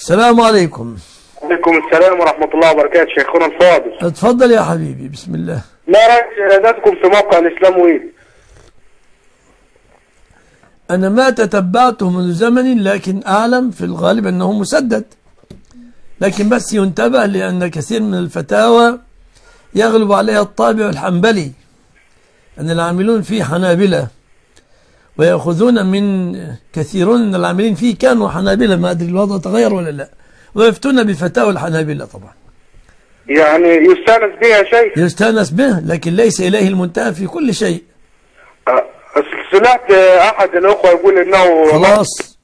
السلام عليكم. عليكم السلام ورحمة الله وبركاته شيخنا الفاضل. اتفضل يا حبيبي بسم الله. ما رأي شهاداتكم في موقع الإسلام ويب أنا ما تتبعته منذ زمن لكن أعلم في الغالب أنه مسدد. لكن بس ينتبه لأن كثير من الفتاوى يغلب عليها الطابع الحنبلي. أن العاملون فيه حنابلة. ويأخذون من كثيرون من العاملين فيه كانوا حنابلة ما أدري الوضع تغير ولا لا. ويفتون بفتاوى الحنابلة طبعا. يعني يستأنس بها شيء؟ يستأنس به لكن ليس إليه المنتهى في كل شيء. أه، سمعت أحد الأخوة يقول إنه خلاص.